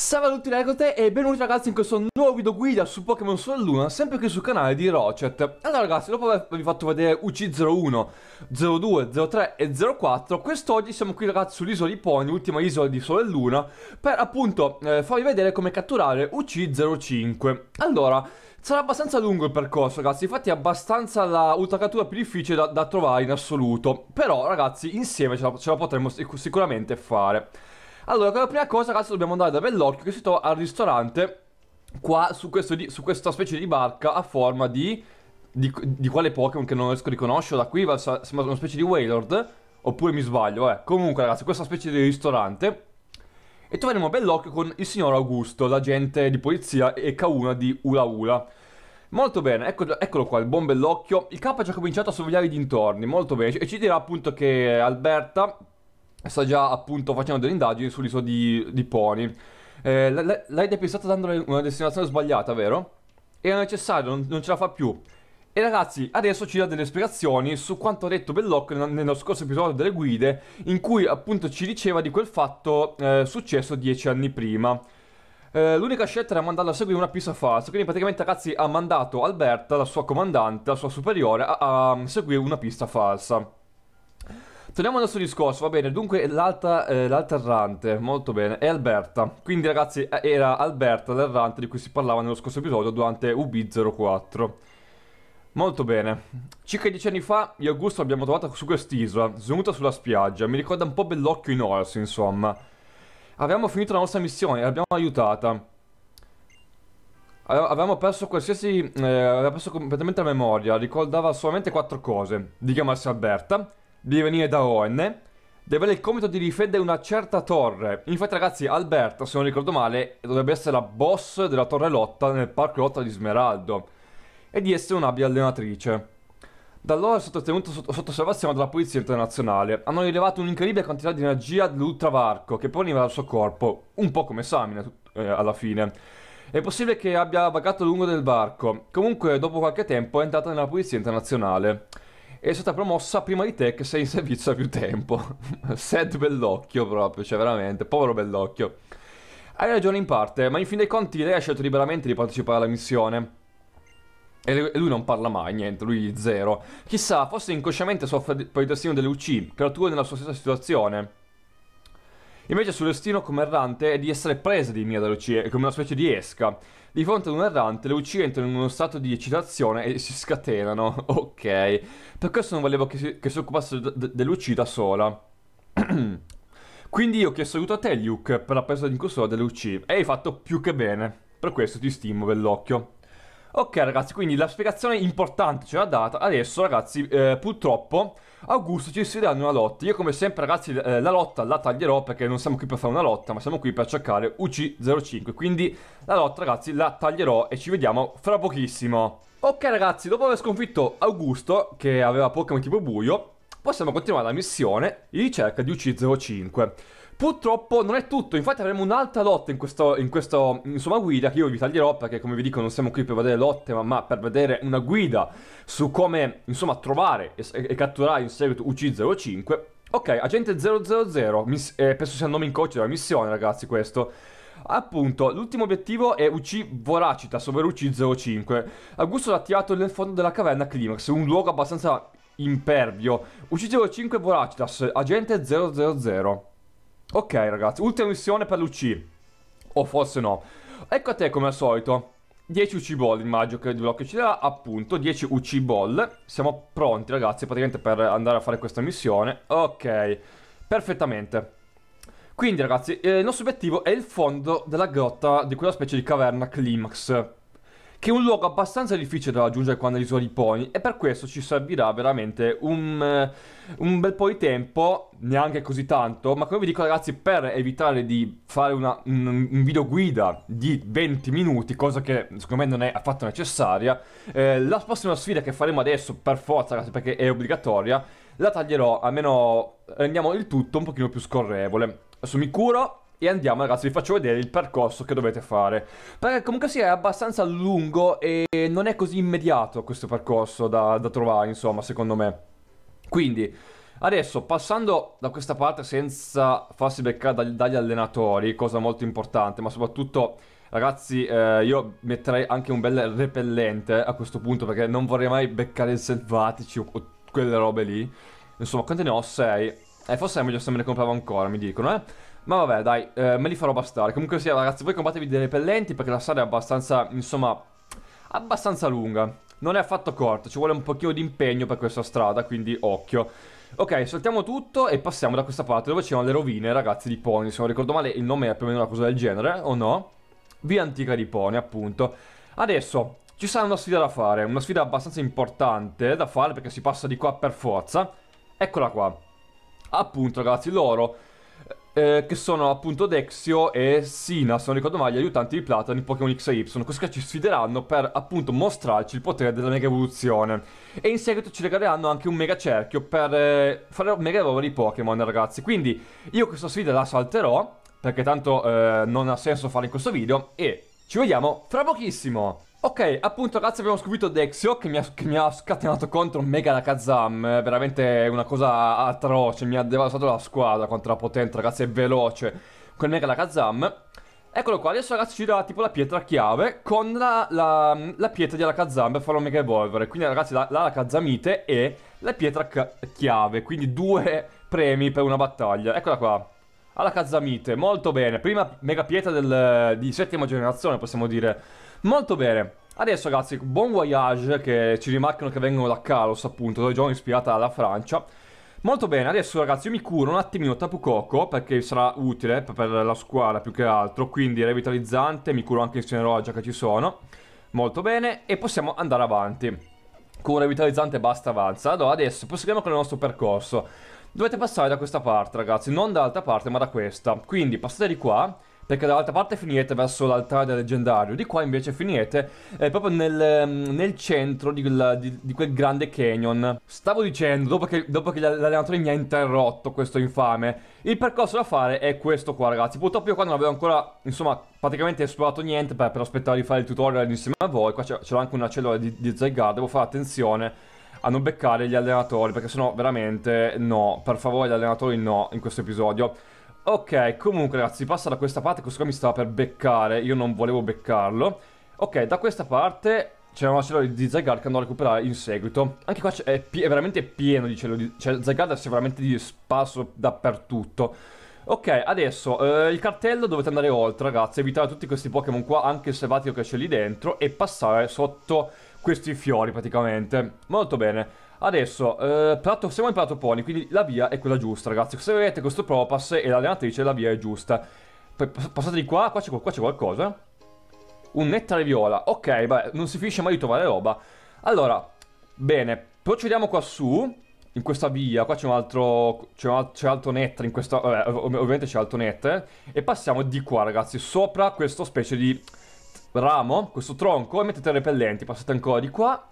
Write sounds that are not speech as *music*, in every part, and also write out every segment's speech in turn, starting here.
Salve a tutti ragazzi e benvenuti ragazzi in questo nuovo video guida su Pokémon Sol Luna, sempre qui sul canale di Rocet. Allora ragazzi, dopo avervi fatto vedere UC01, 02, 03 e 04, quest'oggi siamo qui ragazzi sull'isola di Pony, ultima isola di Sole e Luna, per appunto eh, farvi vedere come catturare UC05. Allora, sarà abbastanza lungo il percorso ragazzi, infatti è abbastanza la ultra cattura più difficile da, da, trovare in assoluto, però ragazzi insieme ce la, ce la potremo sic sicuramente fare. Allora, come prima cosa, ragazzi, dobbiamo andare da Bellocchio che si trova al ristorante qua su, questo su questa specie di barca a forma di... Di, di quale Pokémon che non riesco a riconoscere da qui sembra una specie di Wailord oppure mi sbaglio eh comunque ragazzi questa specie di ristorante e troveremo Bellocchio con il signor Augusto l'agente di polizia e K1 di Ula Ula Molto bene, ecco, eccolo qua, il buon bellocchio. Il capo ha già cominciato a sorvegliare i dintorni, molto bene. E ci dirà appunto che Alberta sta già appunto facendo delle indagini sull'isola di, di Pony. Eh, l'hai depistata dandole una destinazione sbagliata, vero? Era necessario, non, non, ce la fa più. E ragazzi, adesso ci dà delle spiegazioni su quanto ha detto Bellocchio nello scorso episodio delle guide, in cui appunto ci diceva di quel fatto eh, successo dieci anni prima. Eh, l'unica scelta era mandarla a seguire una pista falsa, quindi praticamente ragazzi ha mandato Alberta, la sua comandante, la sua superiore, a, a seguire una pista falsa. Torniamo al nostro discorso, va bene, dunque l'altra, eh, l'altra errante, molto bene, è Alberta. Quindi ragazzi eh, era Alberta l'errante di cui si parlava nello scorso episodio durante UB04. Molto bene. Circa dieci anni fa io e Augusto l'abbiamo trovata su quest'isola, svenuta sulla spiaggia. Mi ricorda un po' Bellocchio in Ors, insomma. Avevamo finito la nostra missione l'abbiamo aiutata. Avevamo perso qualsiasi... Eh, aveva perso completamente la memoria. Ricordava solamente quattro cose. Di chiamarsi Alberta di venire da Owen deve avere il compito di difendere una certa torre. Infatti, ragazzi, Alberta, se non ricordo male, dovrebbe essere la boss della torre lotta nel parco lotta di Smeraldo. E di essere un'abile allenatrice. Da allora è stato tenuto sotto, sotto osservazione dalla polizia internazionale. Hanno rilevato un'incredibile quantità di energia dell'ultravarco che proveniva dal suo corpo, un po' come Samina eh, alla fine. È possibile che abbia vagato lungo del barco. Comunque, dopo qualche tempo, è entrata nella polizia internazionale è stata promossa prima di te che sei in servizio da più tempo. *laughs* Sad bellocchio proprio, cioè veramente, povero bellocchio. Hai ragione in parte, ma in fin dei conti lei ha scelto liberamente di partecipare alla missione. E lui non parla mai, niente, lui zero. Chissà, forse inconsciamente soffre per il destino delle UC, creature nella sua stessa situazione. Invece suo destino come errante è di essere presa di mira dalle UC, come una specie di esca. Di fronte ad un errante, le UC entrano in uno stato di eccitazione e si scatenano. *laughs* ok. Per questo non volevo che si, che si occupasse dell'UC da sola. *clears throat* Quindi io ho chiesto aiuto a te, Luke, per la presa di custodia dell'UC. E hai fatto più che bene. Per questo ti stimo, bell'occhio. Ok ragazzi, quindi la spiegazione importante ce l'ha data. Adesso ragazzi, eh, purtroppo Augusto ci sfiderà in una lotta. Io come sempre ragazzi eh, la lotta la taglierò perché non siamo qui per fare una lotta, ma siamo qui per cercare UC05. Quindi la lotta ragazzi la taglierò e ci vediamo fra pochissimo. Ok ragazzi, dopo aver sconfitto Augusto, che aveva Pokémon tipo buio, possiamo continuare la missione in ricerca di UC05. Purtroppo non è tutto, infatti avremo un'altra lotta in questo, in questo insomma, guida che io vi taglierò perché come vi dico non siamo qui per vedere lotte ma, ma per vedere una guida su come insomma trovare e, e catturare in seguito UC05. Ok, agente 000, miss, eh, penso sia il nome in coach della missione ragazzi questo. Appunto, l'ultimo obiettivo è UC Voracitas, ovvero UC05. Augusto l'ha attivato nel fondo della caverna Climax, un luogo abbastanza impervio. UC05 Voracitas, agente 000. Ok ragazzi, ultima missione per l'UC. O forse no. Ecco a te come al solito. 10 UC ball immagino che il blocco ci darà appunto 10 UC ball Siamo pronti ragazzi praticamente per andare a fare questa missione Ok Perfettamente Quindi ragazzi eh, il nostro obiettivo è il fondo della grotta di quella specie di caverna Climax che è un luogo abbastanza difficile da raggiungere quando l'isola di Pony e per questo ci servirà veramente un, eh, un, bel po' di tempo, neanche così tanto, ma come vi dico ragazzi per evitare di fare una, un, un, video guida di 20 minuti, cosa che secondo me non è affatto necessaria, eh, la prossima sfida che faremo adesso per forza ragazzi perché è obbligatoria, la taglierò, almeno rendiamo il tutto un pochino più scorrevole. Adesso mi curo e andiamo ragazzi, vi faccio vedere il percorso che dovete fare. Perché comunque sia è abbastanza lungo e non è così immediato questo percorso da, da trovare, insomma, secondo me. Quindi, Adesso, passando da questa parte senza farsi beccare dagli, dagli allenatori, cosa molto importante, ma soprattutto, ragazzi, eh, io metterei anche un bel repellente a questo punto, perché non vorrei mai beccare i selvatici o, o quelle robe lì. Insomma, quante ne ho? 6. Eh, forse è meglio se me ne compravo ancora, mi dicono, eh. Ma vabbè, dai, eh, me li farò bastare. Comunque sia, ragazzi, voi compratevi dei repellenti perché la strada è abbastanza, insomma, abbastanza lunga. Non è affatto corta, ci vuole un pochino di impegno per questa strada, quindi occhio. Ok, saltiamo tutto e passiamo da questa parte dove c'erano le rovine, ragazzi, di Pony. Se non ricordo male, il nome è più o meno una cosa del genere, o no? Via antica di Pony, appunto. Adesso, ci sarà una sfida da fare, una sfida abbastanza importante da fare perché si passa di qua per forza. Eccola qua. Appunto, ragazzi, loro eh, che sono appunto Dexio e Sina, se non ricordo male, gli aiutanti di Plata in Pokémon X e Y. Questi qua ci sfideranno per appunto mostrarci il potere della mega evoluzione. E in seguito ci regaleranno anche un mega cerchio per eh, fare mega evolvere i Pokémon, ragazzi. Quindi io questa sfida la salterò, perché tanto eh, non ha senso fare in questo video. E ci vediamo fra pochissimo! Ok, appunto ragazzi abbiamo scoprito Dexio che mi, ha, che mi ha scatenato contro Mega Nakazam, veramente una cosa atroce, mi ha devastato la squadra quanto era potente ragazzi, è veloce, quel Mega Nakazam. Eccolo qua, adesso ragazzi ci darà tipo la pietra chiave con la, la, la pietra di Alakazam per farlo Mega Evolvere, quindi ragazzi la, l'Alakazamite e la pietra chiave, quindi due premi per una battaglia, eccola qua. Alakazamite, molto bene, prima Mega Pietra del, di settima generazione possiamo dire. Molto bene. Adesso ragazzi, buon voyage che ci rimarcano che vengono da Kalos appunto, regione ispirata alla Francia. Molto bene, adesso ragazzi io mi curo un attimino Tapu Koko perché sarà utile per la squadra più che altro, quindi revitalizzante, mi curo anche il Cineroggia che ci sono. Molto bene, e possiamo andare avanti. Cura revitalizzante basta avanza. Allora adesso proseguiamo con il nostro percorso. Dovete passare da questa parte ragazzi, non dall'altra parte ma da questa. Quindi passate di qua perché dall'altra parte finite verso l'altare del leggendario, di qua invece finite eh, proprio nel, ehm, nel centro di, quella, di, di, quel grande canyon. Stavo dicendo, dopo che, dopo che l'allenatore mi ha interrotto questo infame, il percorso da fare è questo qua ragazzi. Purtroppo io qua non avevo ancora, insomma, praticamente esplorato niente per, per aspettare di fare il tutorial insieme a voi. Qua c'è anche una cellula di, di Zygarde, devo fare attenzione a non beccare gli allenatori perché sennò veramente no, per favore gli allenatori no in questo episodio. Ok, comunque ragazzi, passa da questa parte, questo qua mi stava per beccare, io non volevo beccarlo. Ok, da questa parte c'è una cellula di Zygarde che andrò a recuperare in seguito. Anche qua è, è, veramente pieno di cellule, cioè Zygarde è veramente di sparso dappertutto. Ok, adesso eh, il cartello dovete andare oltre, ragazzi, evitare tutti questi Pokémon qua, anche il selvatico che c'è lì dentro, e passare sotto questi fiori praticamente. Molto bene. Adesso, eh, prato, siamo in Prato Pony, quindi la via è quella giusta, ragazzi. Se vedete questo Propass e l'allenatrice, la via è giusta. Passate di qua, qua c'è, qua c'è qualcosa. Un nettare viola. Ok, beh, non si finisce mai di trovare roba. Allora, bene, procediamo qua su, in questa via. Qua c'è un altro, c'è un, altro nettare in questa... Vabbè, ov ovviamente c'è altro nettare. E passiamo di qua, ragazzi, sopra questo specie di ramo, questo tronco, e mettete repellenti. Passate ancora di qua.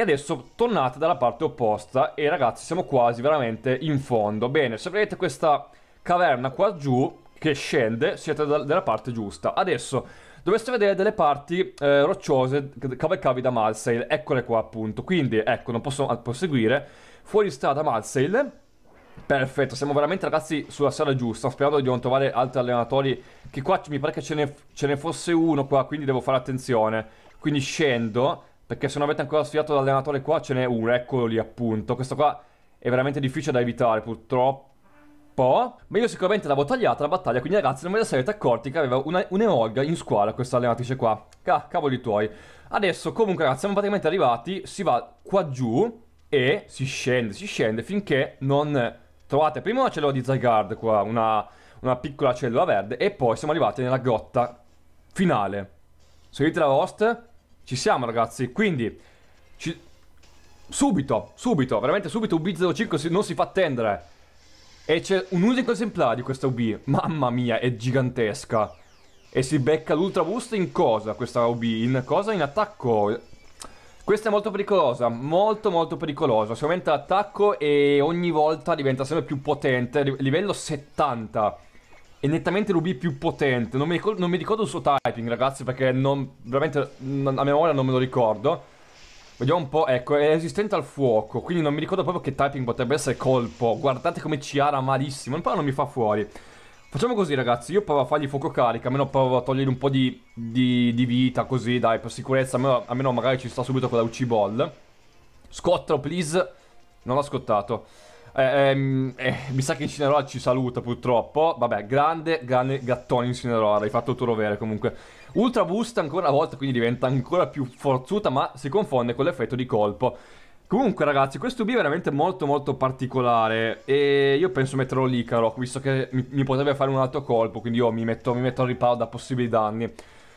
E adesso tornate dalla parte opposta e ragazzi siamo quasi veramente in fondo. Bene, se vedete questa caverna qua giù che scende siete da, dalla parte giusta. Adesso dovreste vedere delle parti eh, rocciose, cave cavi da Malsail, eccole qua appunto. Quindi ecco, non posso proseguire. Fuori strada Malsail. Perfetto, siamo veramente ragazzi sulla strada giusta, sperando di non trovare altri allenatori, che qua mi pare che ce ne, ce ne fosse uno qua, quindi devo fare attenzione. Quindi scendo perché se non avete ancora sfidato l'allenatore qua ce n'è uno, eccolo lì appunto. Questo qua è veramente difficile da evitare purtroppo. Ma io sicuramente l'avevo tagliata la battaglia, quindi ragazzi non ve ne sarete accorti che aveva una, un'eolga in squadra questa allenatrice qua. Ca cavoli tuoi. Adesso comunque ragazzi siamo praticamente arrivati, si va qua giù e si scende, si scende finché non trovate prima una cellula di Zygarde qua, una, una piccola cellula verde e poi siamo arrivati nella grotta finale. Seguite la host ci siamo ragazzi, quindi... Ci... Subito, subito, veramente subito UB05 non si fa attendere. E c'è un unico esemplare di questa UB. Mamma mia, è gigantesca. E si becca l'ultra boost in cosa questa UB? In cosa? In attacco. Questa è molto pericolosa, molto molto pericolosa. Si aumenta l'attacco e ogni volta diventa sempre più potente. Livello 70 è nettamente Ruby più potente. Non mi, ricordo, non mi ricordo il suo typing, ragazzi, perché non, veramente a memoria non me lo ricordo. Vediamo un po', ecco, è resistente al fuoco, quindi non mi ricordo proprio che typing potrebbe essere colpo. Guardate come ci ara malissimo, però non mi fa fuori. Facciamo così ragazzi, io provo a fargli fuoco carica, almeno provo a togliere un po' di, di, di vita, così dai, per sicurezza, almeno, almeno, magari ci sta subito con la UC Ball. Scottalo, please. Non l'ha scottato. Eh, ehm, eh, mi sa che Incineroar ci saluta purtroppo. Vabbè, grande, grande gattone Incineroar, hai fatto il tuo dovere comunque. Ultra boost ancora una volta, quindi diventa ancora più forzuta, ma si confonde con l'effetto di colpo. Comunque ragazzi, questo UB è veramente molto molto particolare e io penso metterò l'Icaro, visto che mi, mi, potrebbe fare un altro colpo, quindi io mi metto, mi metto al riparo da possibili danni.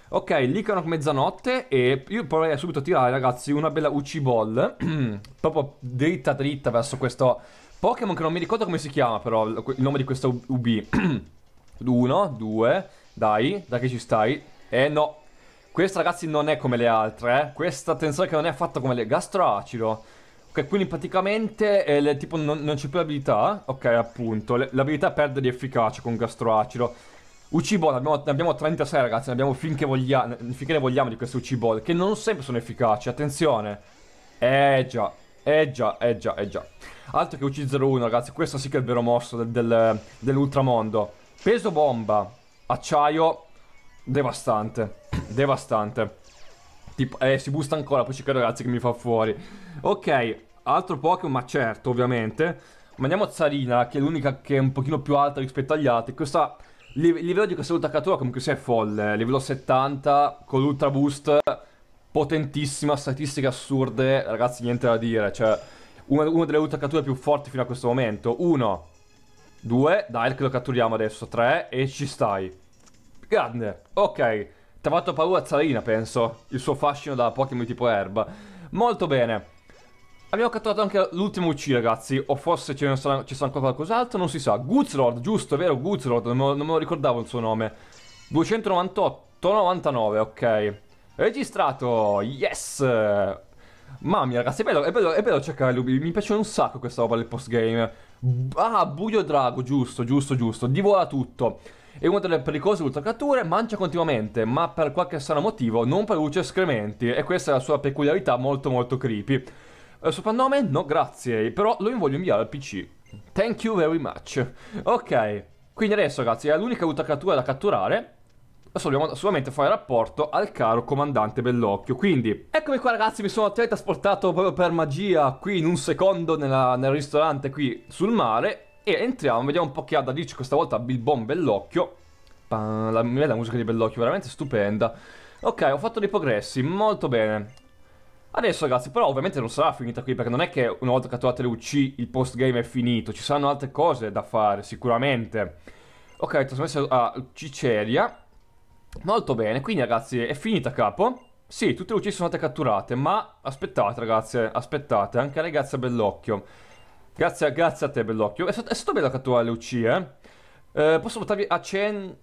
Ok, l'Icaro mezzanotte e io proverei subito a tirare ragazzi una bella UC Ball, *clears throat* proprio dritta dritta verso questo Pokémon che non mi ricordo come si chiama però, il nome di questo UB. *clears throat* Uno, due, dai, dai che ci stai. Eh no, questa ragazzi non è come le altre, eh. Questa attenzione che non è affatto come le... Gastroacido. Ok, quindi praticamente eh, le, tipo non, non c'è più abilità. Ok, appunto. l'abilità perde di efficacia con gastroacido. Uciball, abbiamo, ne abbiamo 36 ragazzi, ne abbiamo finché, voglia, finché ne vogliamo di queste Uciball, che non sempre sono efficaci, attenzione. Eh già, eh già, eh già, eh già. Altro che UC01 ragazzi, questo sì che è il vero mostro del, del, dell'ultramondo. Peso bomba, acciaio, devastante, *coughs* devastante. Tipo, eh, si busta ancora, poi ci credo ragazzi che mi fa fuori. Ok, altro Pokémon, ma certo, ovviamente. Ma andiamo a Zarina, che è l'unica che è un pochino più alta rispetto agli altri. Questa, livello di questa ultracattura comunque sia è folle. Livello 70, con l'ultra boost, potentissima, statistiche assurde. Ragazzi, niente da dire, cioè... Una, una delle ultracatture più forti fino a questo momento. Uno, due, dai che lo catturiamo adesso, tre, e ci stai. Grande, ok. Ti ha fatto paura Zarina, penso. Il suo fascino da Pokémon tipo erba. Molto bene. Abbiamo catturato anche l'ultimo UC, ragazzi. O forse ne sarà, ci sarà ancora qualcos'altro, non si sa. Guzzlord, giusto, vero? Guzzlord, non, non me lo ricordavo il suo nome. 298, 99, ok. Registrato, yes! Mamma mia, ragazzi, è bello, è bello, è bello cercare Lubi. Mi piace un sacco questa roba del postgame. Ah, buio drago, giusto, giusto, giusto. Divora tutto. È una delle pericolose ultracatture, mangia continuamente, ma per qualche strano motivo non produce escrementi e questa è la sua peculiarità molto molto creepy. Eh, soprannome? No, grazie, però lo voglio inviare al PC. Thank you very much. Ok, quindi adesso ragazzi è l'unica ultracattura da catturare. Adesso dobbiamo solamente fare rapporto al caro comandante Bellocchio. Quindi, eccomi qua ragazzi, mi sono teletrasportato proprio per magia qui in un secondo nella, nel ristorante qui sul mare. E entriamo, vediamo un po' che ha da dirci questa volta Bilbon Bellocchio. La, la musica di Bellocchio, veramente stupenda. Ok, ho fatto dei progressi, molto bene. Adesso ragazzi, però ovviamente non sarà finita qui, perché non è che una volta catturate le UC il postgame è finito. Ci saranno altre cose da fare, sicuramente. Ok, trasmesso a Ciceria. Molto bene, quindi ragazzi, è finita capo. Sì, tutte le UC sono state catturate, ma aspettate ragazzi, aspettate, anche ragazzi a Bellocchio. Grazie, grazie a te, Bellocchio. È, stato, è stato bello catturare le UC, eh? eh posso portarvi a cena...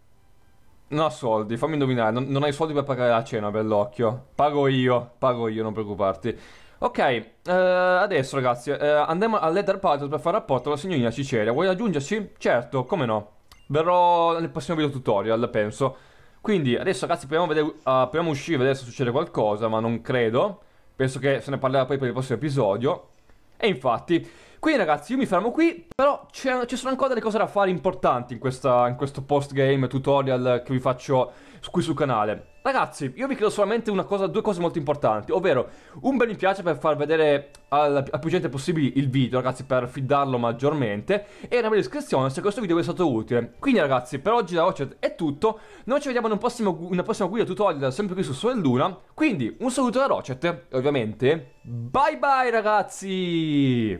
Non ha soldi, fammi indovinare. Non, non hai soldi per pagare la cena, Bellocchio. Pago io, pago io, non preoccuparti. Ok, eh, adesso ragazzi, eh, andiamo all'Ether Patrol per fare rapporto con la signorina Ciceria. Vuoi aggiungerci? Certo, come no. Verrò nel prossimo video tutorial, penso. Quindi, adesso ragazzi, proviamo vedere, uh, proviamo a uscire, vedere se succede qualcosa, ma non credo. Penso che se ne parlerà poi per il prossimo episodio. E infatti, quindi ragazzi io mi fermo qui, però ci sono ancora delle cose da fare importanti in, questa, in questo post-game tutorial che vi faccio qui sul canale. Ragazzi, io vi chiedo solamente una cosa, due cose molto importanti, ovvero un bel mi piace per far vedere al, più gente possibile il video, ragazzi, per fidarlo maggiormente, e una bella iscrizione se questo video vi è stato utile. Quindi ragazzi, per oggi da Rocet è tutto, noi ci vediamo in un prossimo, una prossima guida tutorial sempre qui su Sole Luna, quindi un saluto da Rocet, e ovviamente, bye bye ragazzi!